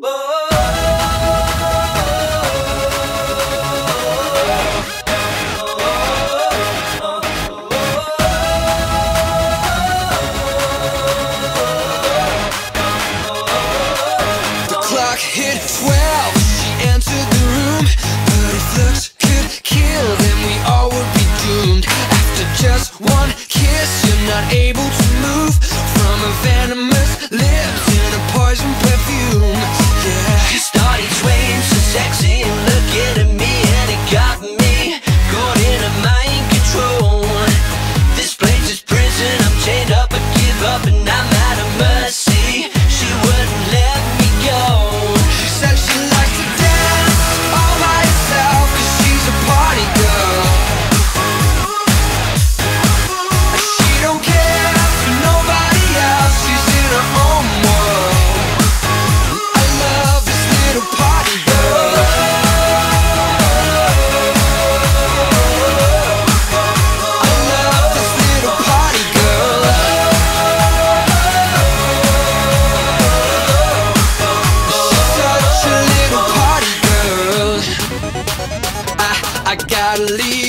The clock hit 12, she entered the room But if looks could kill, then we all would be doomed. After just one kiss, you're not able to move From a venom I gotta leave.